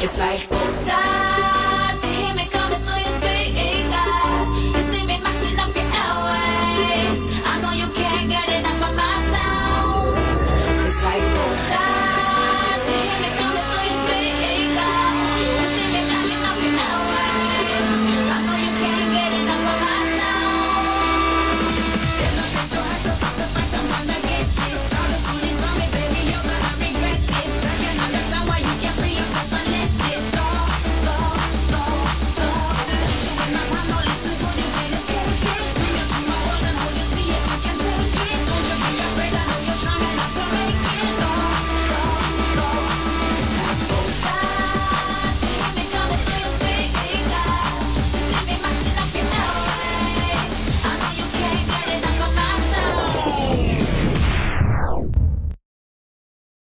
It's like, oh, die.